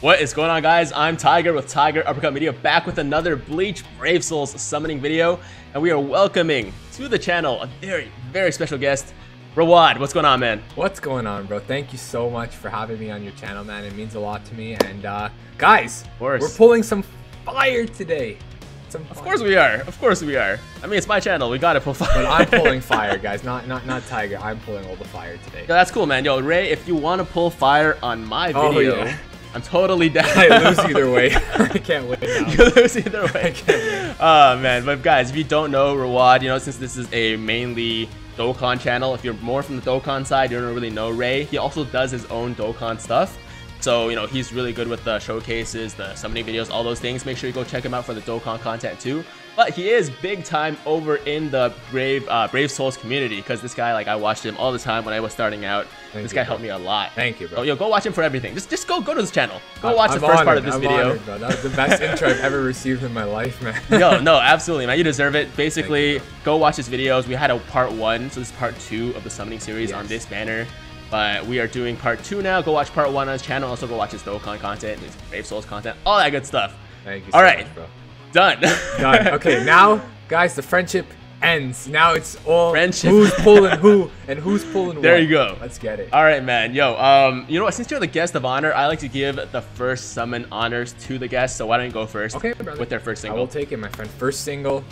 What is going on guys? I'm Tiger with Tiger Uppercut Media back with another Bleach Brave Souls summoning video and we are welcoming to the channel a very, very special guest, Rawaad. What's going on man? What's going on bro? Thank you so much for having me on your channel man. It means a lot to me and uh, guys, we're pulling some fire today. Some of course we are. Of course we are. I mean, it's my channel. We gotta pull fire. But I'm pulling fire, guys. Not not not Tiger. I'm pulling all the fire today. Yeah, that's cool, man. Yo, Ray, if you want to pull fire on my oh, video, oh, yeah. I'm totally down. I lose either way. I can't wait. now. You lose either way. I can't win. Oh, man. But guys, if you don't know Rawaad, you know, since this is a mainly Dokkan channel, if you're more from the Dokkan side, you don't really know Ray. He also does his own Dokkan stuff. So, you know, he's really good with the showcases, the summoning videos, all those things. Make sure you go check him out for the Dokkan content too. But he is big time over in the Brave uh, Brave Souls community because this guy, like, I watched him all the time when I was starting out. Thank this guy bro. helped me a lot. Thank you, bro. Oh, yo, go watch him for everything. Just just go go to this channel. Go watch I'm the first honored. part of this I'm video. Honored, bro. That was the best intro I've ever received in my life, man. yo, no, absolutely, man. You deserve it. Basically, you, go watch his videos. We had a part one, so this is part two of the summoning series yes. on this banner. But we are doing part two now. Go watch part one on his channel. Also go watch his Dokkan content, his Brave Souls content, all that good stuff. Thank you so All right, much, bro. Done. Done. Okay, now, guys, the friendship ends. Now it's all friendship. who's pulling who and who's pulling There what. you go. Let's get it. All right, man. Yo, um, you know what? Since you're the guest of honor, I like to give the first summon honors to the guest. So why don't you go first? Okay, brother. With their first single. I will take it, my friend. First single.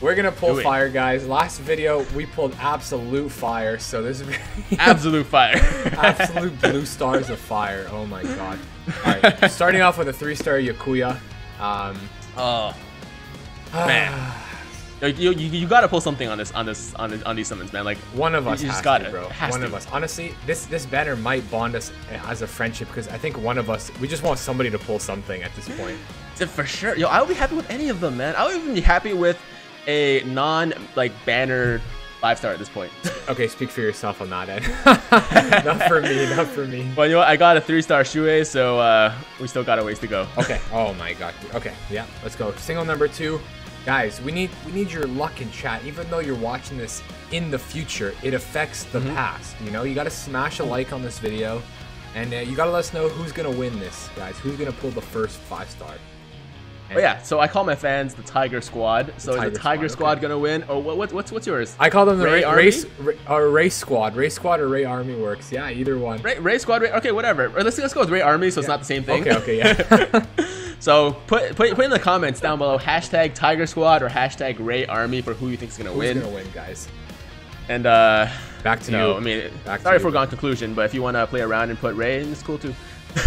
We're gonna pull fire, guys. Last video we pulled absolute fire, so this is absolute fire. absolute blue stars of fire. Oh my god. All right, starting off with a three-star Byakuya. Um, oh man. You, you, you gotta pull something on this on this on this, on these summons, man. Like one of us you just got it, bro. One to. of us. Honestly, this this banner might bond us as a friendship because I think one of us we just want somebody to pull something at this point. For sure, yo, I would be happy with any of them, man. I would even be happy with a non like banner five star at this point. okay, speak for yourself on that end. not for me, not for me. Well, you know what? I got a three star Shue, so uh, we still got a ways to go. Okay. Oh my god. Okay. Yeah. Let's go. Single number two. Guys, we need we need your luck in chat. Even though you're watching this in the future, it affects the mm -hmm. past. You know, you gotta smash a like on this video, and uh, you gotta let us know who's gonna win this, guys. Who's gonna pull the first five star? Oh yeah, so I call my fans the Tiger Squad. So the Tiger is the Tiger Squad, Squad okay. gonna win, or what, what's what's yours? I call them the Ray, race or race squad. Race squad or Ray Army works. Yeah, either one. Ray, Ray Squad. Ray, okay, whatever. Or let's let's go with Ray Army, so yeah. it's not the same thing. Okay, okay, yeah. so put, put put in the comments down below hashtag Tiger Squad or hashtag Ray Army for who you think is gonna Who's win. Who's gonna win, guys? And uh, back to you. Know, I mean, Back sorry for gone conclusion, but if you want to play around and put Ray, in it's cool too.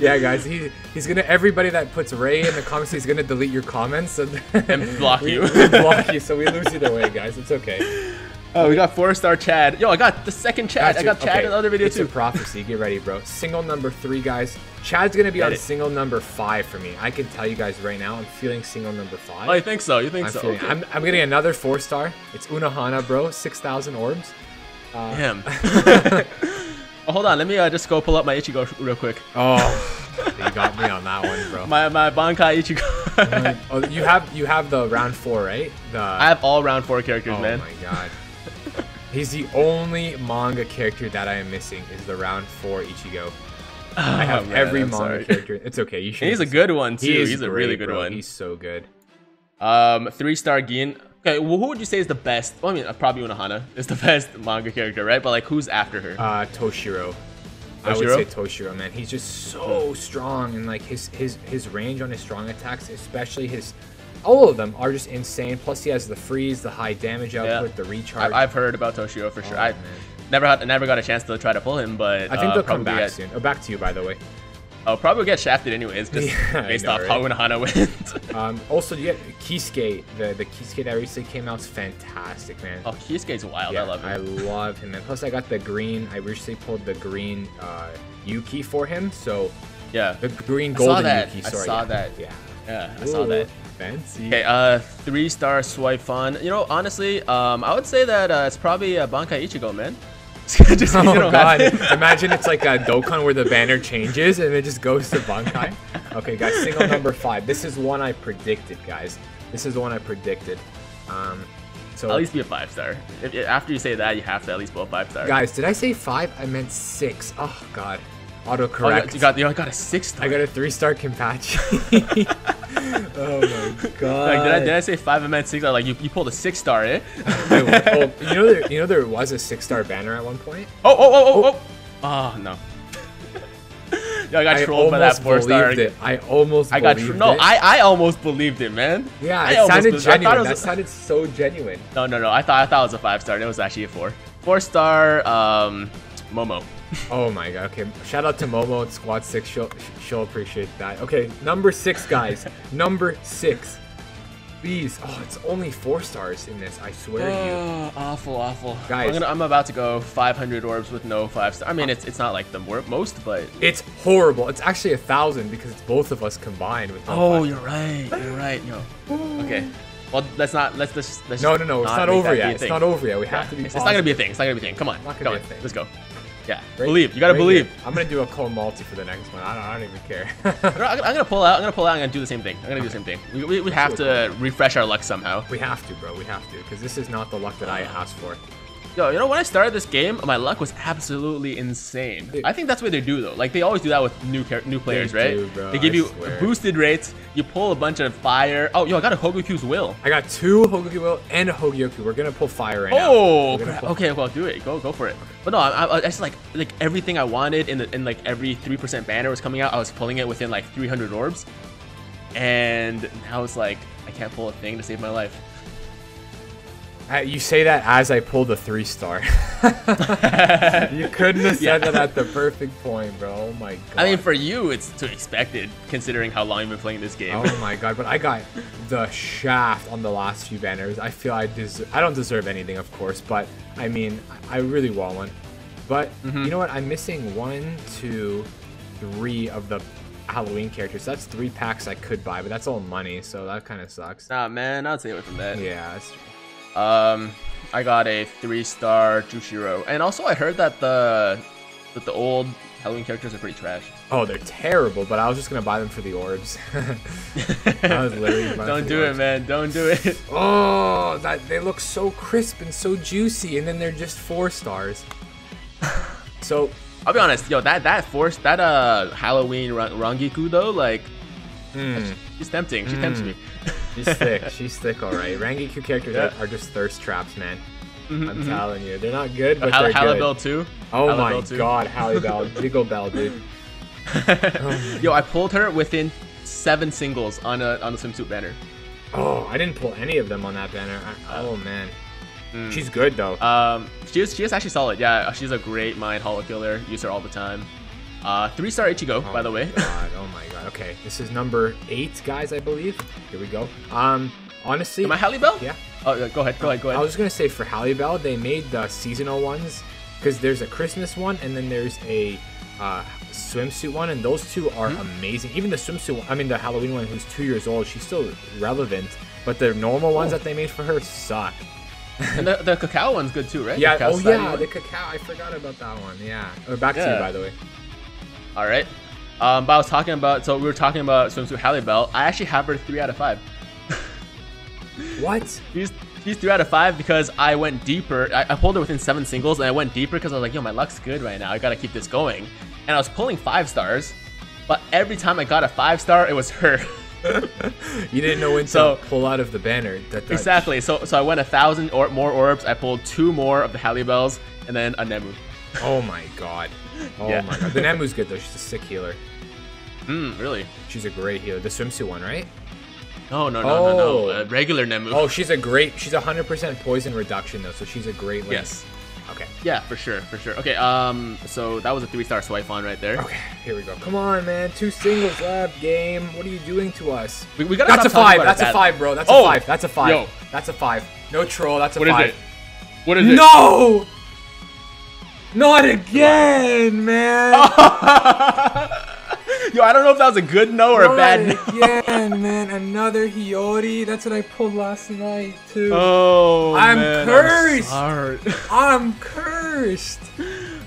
yeah, guys, he he's gonna everybody that puts Ray in the comments, he's gonna delete your comments and, and block you. we block you, so we lose either way, guys. It's okay. Oh, we got four star Chad. Yo, I got the second Chad. I got Chad okay. in the other video it's too. It's a prophecy. Get ready, bro. Single number three, guys. Chad's gonna be Get on it. single number five for me. I can tell you guys right now, I'm feeling single number five. Oh, you think so? You think I'm so? Feeling, okay. I'm, I'm getting another four star. It's Unohana, bro. Six thousand orbs. Uh, Damn. Oh, hold on. Let me uh, just go pull up my Ichigo real quick. Oh, you got me on that one, bro. My my Bankai Ichigo. oh, you have you have the round four, right? The. I have all round four characters, oh, man. Oh my god. He's the only manga character that I am missing is the round four Ichigo. Oh, I have man, every I'm manga sorry. character. It's okay. You should. He's a good one too. He He's great, a really good bro. one. He's so good. Um, three star Gin. Okay, well, who would you say is the best? Well, I mean, probably Unohana is the best manga character, right? But like, who's after her? Uh, Toshiro. Toshiro? I would say Toshiro, man. He's just so strong, and like his his his range on his strong attacks, especially his, all of them are just insane. Plus, he has the freeze, the high damage output, yeah. the recharge. I, have heard about Toshiro for sure. Oh, I man. never had never got a chance to try to pull him, but I think uh, they'll come back soon. Oh, back to you, by the way. I'll probably get shafted anyways, just yeah, based know, off right? how Unohana went. um, also, you get Kisuke. The the Kisuke that recently came out is fantastic, man. Oh, Kisuke's wild. Yeah, I love him. I love him, man. Plus, I got the green. I recently pulled the green uh, Yuki for him, so yeah, the green golden Yuki. Sorry, I saw yeah. that. Yeah, yeah, I Ooh, saw that. Fancy. Okay, uh, three star Soi Fon. You know, honestly, um, I would say that uh, it's probably a Bankai Ichigo, man. just, oh god! Imagine it's like a Dokkan where the banner changes and it just goes to Bankai. Okay, guys, single number five. This is one I predicted, guys. This is the one I predicted. Um, so at least be a five star. If, after you say that, you have to at least be a five star. Guys, did I say five? I meant six. Oh god. Auto Oh, correct. you got you got a six star. I got a three star Kenpachi. oh my god. Like, did I, did I say five? I meant six. star? Like you, you pulled a six star, eh? Oh, you know there, you know there was a six star banner at one point. Oh, oh, oh, oh, oh. Oh, no. Yo, I got I trolled by that almost four star. believed it. I almost I got no. it. I, I almost believed it, man. yeah, I it sounded I genuine. it was That sounded so genuine. No, no, no. I thought I thought it was a five star. and It was actually a four. Four star. Um, Momo. Oh my god. Okay, shout out to Momo at Squad Six. She'll she'll appreciate that. Okay, number six, guys. number six. Please. Oh, it's only four stars in this. I swear to you. Oh, awful, awful. Guys. I'm, gonna, I'm about to go 500 orbs with no five star. I mean, it's it's not like the most, but It's horrible. It's actually a thousand because it's both of us combined with. no oh, five. you're right. You're right. Yo. Okay. Well, let's not. Let's just. Let's No, just no, no. It's not over yet. It's not over yet. We Yeah, have to be. It's, it's not gonna be a thing. It's not gonna be a thing. Come on. Not gonna Come be on. a thing. Let's go. Yeah. Right- believe. You gotta right believe. here. I'm gonna do a cold multi for the next one. I don't, I don't even care. I'm gonna- pull out. I'm gonna pull out. I'm gonna do the same thing. I'm gonna do the same thing. We, we, we have to refresh our luck somehow. we have to, bro. We have to, because this is not the luck that I uh. asked for. Yo, you know when I started this game, my luck was absolutely insane. Dude. I think that's what they do though. Like they always do that with new new players, They right? do, bro, They give I you swear. boosted rates. You pull a bunch of fire. Oh, yo, I got a Hogyoku's will. I got two Hogyoku Will and a Hogyoku. We're gonna pull fire right now. Oh, crap. pull- okay. Well, do it. Go, go for it. But no, I, I, I just like like everything I wanted in the in like every three percent banner was coming out. I was pulling it within like 300 orbs, and now it's like I can't pull a thing to save my life. Uh, you say that as I pulled a three star. you couldn't have said Yeah. that at the perfect point, bro. Oh my god. I mean, for you, it's to expected considering how long you've been playing this game. Oh my god, but I got the shaft on the last few banners. I feel I deserve. I don't deserve anything, of course, but I mean, I really want one. But Mm-hmm. you know what? I'm missing one, two, three of the Halloween characters. That's three packs I could buy, but that's all money, so that kind of sucks. Nah, man, I'll stay away from that. Yeah, that's Um, I got a three-star Jushiro, and also I heard that the that the old Halloween characters are pretty trash. Oh, they're terrible, but I was just gonna buy them for the orbs. I was literally Don't do it, orbs. man. Don't do it. Oh, that they look so crisp and so juicy, and then they're just four stars. So I'll be honest, yo, that that force that uh Halloween Ra- Rangiku though, like mm, she's tempting. She tempts me. she's thick. She's thick, all right. Rangiku characters Yeah. are, are just thirst traps, man. Mhm, I'm mhm. telling you, they're not good, but Hal- they're Halibel good. too. Oh my too. god, Halibel, Jiggle Bell, dude. Yo, I pulled her within seven singles on a on a swimsuit banner. Oh, I didn't pull any of them on that banner. I, oh man, Mm. she's good though. Um, she is she is actually solid. Yeah, she's a great mind holo killer. Use her all the time. Uh, three star Ichigo, Oh by the way. God, oh my god. Okay, this is number eight, guys. I believe. Here we go. Um, honestly, Am I Halibel? yeah. Oh, go ahead. Go ahead. Go ahead. I was gonna say for Halibel, they made the seasonal ones because there's a Christmas one and then there's a uh, swimsuit one, and those two are Hmm? amazing. Even the swimsuit, one, I mean the Halloween one, who's two years old, she's still relevant. But the normal ones Oh. that they made for her suck. and the, the cacao one's good too, right? Yeah. Oh yeah, one? the cacao. I forgot about that one. Yeah. Uh, back to you, by the way. All right. Um, but I was talking about. So we were talking about swimsuit Halibel. I actually have her three out of five. What? She's she's three out of five because I went deeper. I, I pulled her within seven singles, and I went deeper because I was like, yo, my luck's good right now. I gotta keep this going. And I was pulling five stars, but every time I got a five star, it was her. You didn't know when So- to pull out of the banner. That, that exactly. So so I went a thousand or more orbs. I pulled two more of the Halibels, and then a Nemu. Oh my god. Oh Yeah. my god. The Nemu's good though. She's a sick healer. Hmm, really? She's a great healer. The swimsuit one, right? No, no, no, no, no. Oh. A regular Nemu. Oh, she's a great. She's a hundred percent poison reduction though, so she's a great. Link. yes. Okay. Yeah, for sure, for sure. Okay, um, so that was a three-star Soi Fon right there. Okay. Here we go. Come on, man. Two singles left. Game. What are you doing to us? We, we gotta That's a five. That's a five, bro. That's Oh, a five. That's a five. yo. That's a five. No troll. That's a What is five. it? What is it? No. Not again, man. Yo, I don't know if that was a good no or a bad no. again, man. Another Hiyori. That's what I pulled last night too. Oh, I'm man, cursed. I'm. I'm cursed.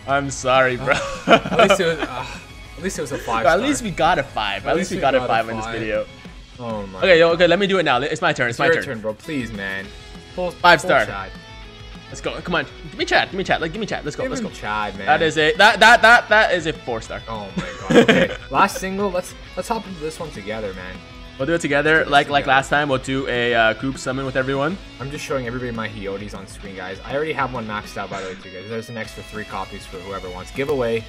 I'm sorry, bro. At least it was. Uh, at least it was a five. At star. least we got a five. At, least we got, a five in this video. Oh my. Okay, yo, okay, let me do it now. It's my turn. It's, It's my your turn. turn, bro. Please, man. Pull, Five star. shot. Let's go. Come on. Give me chat. Give me chat. Like, give me chat. Let's go. Give Let's go. Chad, man. That is a that that that that is a four star. Oh my god. Okay. Last single. Let's let's hop into this one together, man. We'll do it together. Like like last time, we'll do a uh, group summon with everyone. I'm just showing everybody my Hiyoris on screen, guys. I already have one maxed out, by the way, too, guys. There's an extra three copies for whoever wants. Giveaway.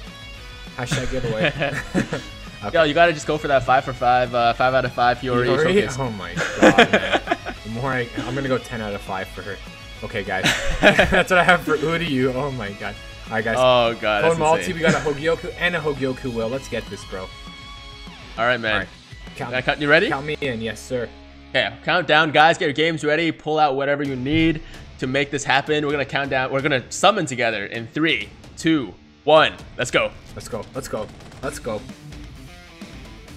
Hashtag giveaway. Yo, you gotta just go for that five for five, uh, five out of five Hiyori? Oh my god, man. The more I, I'm gonna go 10 out of 5 for her. Okay, guys. That's what I have for Uryu. Oh my god. All right, guys. Oh god, cold multi, we got a Hogyoku and a Hogyoku will. Let's get this, bro. All right, man. All right. Count, You ready? count me in, yes, sir. Okay, count down, guys. Get your games ready. Pull out whatever you need to make this happen. We're gonna count down. We're gonna summon together in three, two, one. Let's go. Let's go. Let's go. Let's go.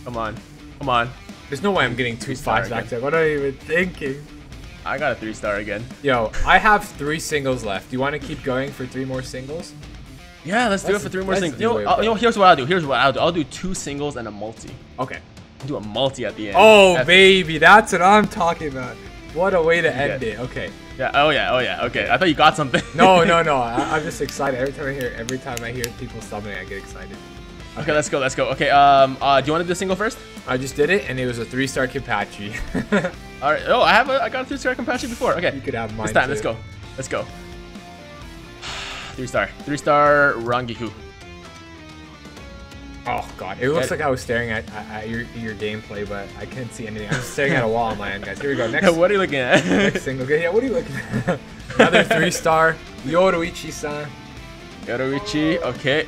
Come on, come on. There's no way I'm getting two fives back there. What are you even thinking? I got a three star again. Yo, I have three singles left. Do you want to keep going for three more singles? Yeah, let's, do it for three more let's You know, it, you know, here's what I'll do. Here's what I'll do. I'll do two singles and a multi. Okay. I'll do a multi at the end. Oh, F- baby, that's what I'm talking about. What a way to end good. it. Okay. Yeah. Oh yeah. Oh yeah. Okay. I thought you got something. No, no, no. I, I'm just excited every time I hear every time I hear people summoning. I get excited. Okay. Let's go. Let's go. Okay. Um. Uh. Do you want to do a single first? I just did it, and it was a three-star Kenpachi. All right. Oh, I have a. I got a three star compassion before. Okay. you could have mine. This time, too. let's go. Let's go. Three star. Three star Rangiku. Oh god, it looks Yeah. like I was staring at, at, your your gameplay, but I couldn't see anything. I was staring at a wall on my end, guys. Here we go. Next, what are you looking at? next single. Okay, yeah. What are you looking at? Another three-star Yoruichi-san. Yoruichi. Okay.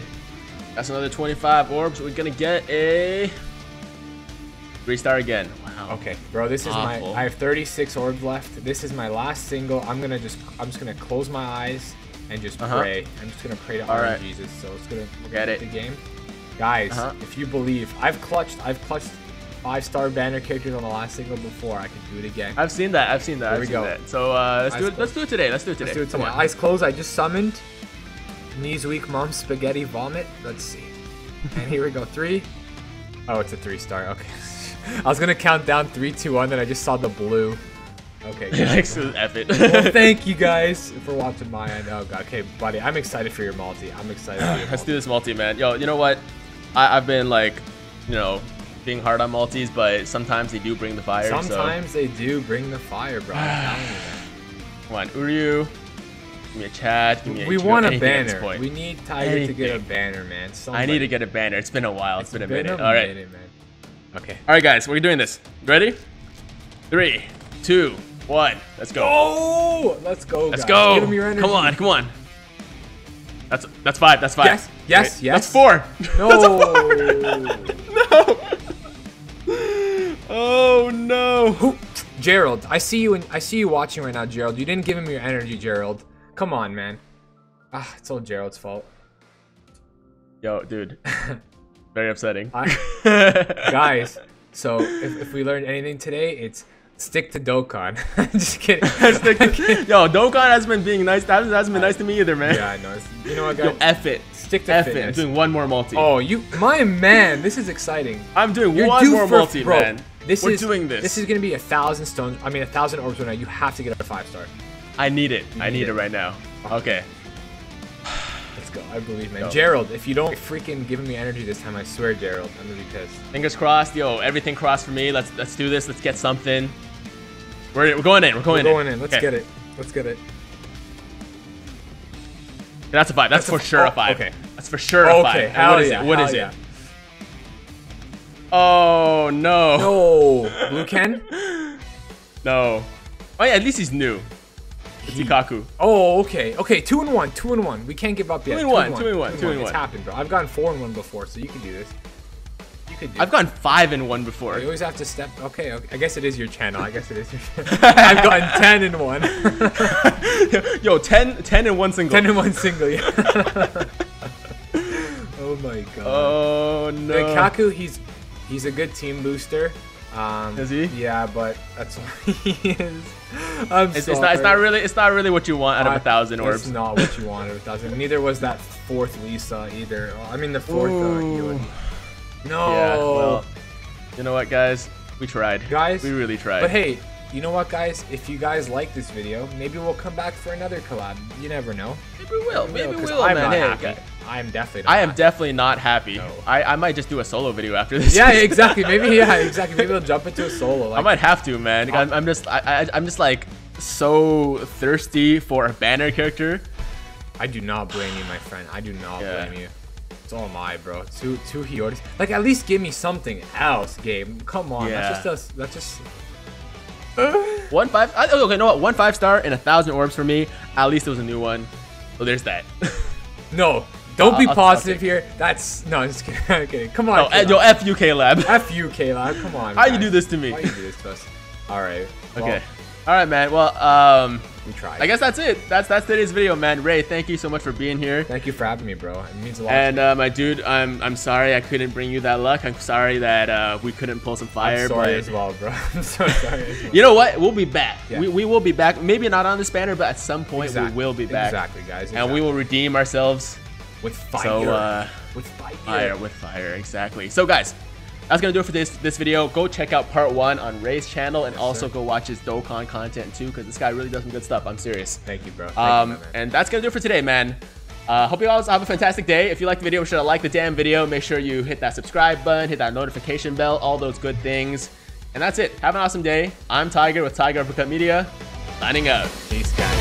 That's another 25 orbs. We're gonna get a three star again. Wow. Okay, bro, this is Awful. my. I have 36 orbs left. This is my last single. I'm gonna just. I'm just gonna close my eyes and just Uh-huh. pray. I'm just gonna pray to All right. Jesus. So it's gonna we're Get gonna it. the game, guys. Uh-huh. If you believe, I've clutched. I've clutched five-star banner characters on the last single before. I can do it again. I've seen that. I've seen that. Here I've we go. that. So uh, let's do Eyes it. Let's do it today. Let's do it today. Let's do it. So Come on. eyes closed. I just summoned. Knees weak, mom, spaghetti, vomit. Let's see. And here we go. Three. Oh, it's a three-star. Okay. I was gonna count down three, two, one, then I just saw the blue. Okay. so F it. well, thank you guys for watching my end. Oh god, okay, buddy, I'm excited for your multi. I'm excited for your Let's do this multi, man. Yo, you know what? I, I've been like, you know, being hard on multis, but sometimes they do bring the fire. So. Sometimes they do bring the fire, bro. I'm telling you. Come on, Uryu. Give me a chat. Give me a We Ichigo, want a anything banner. We need Tiger to get a banner, man. I need to get a banner. It's been a while. It's it's been a minute. All right. minute. Okay. All right, guys. We're doing this. Ready? Three, two, one. Let's go. Oh, let's go. Let's guys. go. Give 'em your energy. Come on, come on. That's that's five. That's five. Yes, yes, Wait, yes. That's four. No. Oh no. Who- Gerald, I see you. In, I see you watching right now, Gerald. You didn't give him your energy, Gerald. Come on, man. Ah, it's all Gerald's fault. Yo, dude. Very upsetting. I- guys. So if, if we learned anything today, it's stick to Dokkan. Just kidding. Stick to- Yo, Dokkan hasn't been being nice. That hasn't been nice to me either, man. yeah, I know. You know what, guys? Yo? F it. Stick to F it. I'm doing one more multi. Oh, you, my man, this is exciting. I'm doing You're one more multi, bro. man. This We're is doing this. This is gonna be a thousand stones. I mean, a thousand orbs right now. You have to get a five star. I need it. I need need it. it right now. Okay. Let's go. I believe, man. Go. Gerald, if you don't freaking give me energy this time, I swear, Gerald, I'm gonna be pissed. Fingers crossed. Yo, everything crossed for me. Let's let's do this. Let's get something. We're, we're going in. We're going We're going, going in. Let's Okay. get it. Let's get it. That's a five. That's, That's a for sure oh, a five. okay. That's for sure a Okay, five. And hell what is yeah, it? What hell is yeah. it? Oh no. No, Blue Ken. No. Oh yeah, at least he's new. It's Ikaku. Oh, okay, okay. Two and one. Two and one. We can't give up yet. and one, two and one, two and It's one. happened, bro. I've gone four and one before, so you can do this. You could do. I've gone five and one before. You always have to step. Okay, okay. I guess it is your channel. I guess it is your channel. I've gotten 10 and 1. Yo, 10, 10 and one single. 10 and 1 single, yeah. oh my god. Oh no. Ikaku, he's he's a good team booster. Um, Is he? Yeah, but that's all he is. I'm It's, sorry. it's not. It's not really. It's not really what you want out of a thousand That's It's not what you wanted. A thousand. Neither was that fourth Lisa either. I mean the fourth. Uh, Ewan. No. Yeah. Well, you know what, guys? We tried. Guys, we really tried. But hey, you know what, guys? If you guys like this video, maybe we'll come back for another collab. You never know. Maybe we will. Maybe we'll. I'm man. not happy. I am definitely. Not I am happy. definitely not happy. No. I, I might just do a solo video after this. Yeah, exactly. Maybe yeah, exactly. Maybe we'll jump into a solo. Like, I might have to, man. I'm, I'm just, I, I, I'm just like so thirsty for a banner character. I do not blame you, my friend. I do not Yeah. blame you. It's all my bro. Two two Hiyoris. Like at least give me something else, game. Come on. Yeah. That's just us. That's just. One five. I, okay, you know what? One five star and a thousand orbs for me. At least it was a new one. So there's that. No. Don't be I'll- I'll positive here. That's no. I'm just kidding. I'm kidding. Come on. and yo. F you, K-Lab. F you, K-Lab. Come on. How you do this to me? Why you do this to us? All right. Well, Okay. All right, man. Well, um, We tried. I guess that's it. That's that's today's video, man. Ray, thank you so much for being here. Thank you for having me, bro. It means a lot. And uh, my dude, I'm I'm sorry I couldn't bring you that luck. I'm sorry that uh, we couldn't pull some fire. I'm sorry but as well, bro. I'm so sorry well. you know what? We'll be back. Yeah. We, we will be back. Maybe not on this banner, but at some point Exactly. we will be back. Exactly, guys. And we will redeem ourselves. With fire. So uh, with fire. fire with fire, exactly. So guys, that's gonna do it for this this video. Go check out part one on Ray's channel, and also sir. go watch his Dokkan content too, because this guy really does some good stuff. I'm serious. Thank you, bro. Thank Um, you, and that's gonna do it for today, man. Uh, hope you all have a fantastic day. If you like the video, be sure to like the damn video. Make sure you hit that subscribe button, hit that notification bell, all those good things. And that's it. Have an awesome day. I'm Tiger with Tiger Uppercut Media, signing out. Peace, guys.